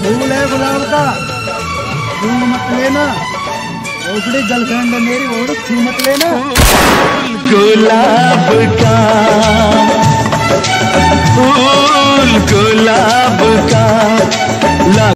फूल है गुलाब का। फूल मत लेना। ओकड़ी गर्लफ्रेंड है मेरी और फूल मत लेना। गुलाब का। फूल गुलाब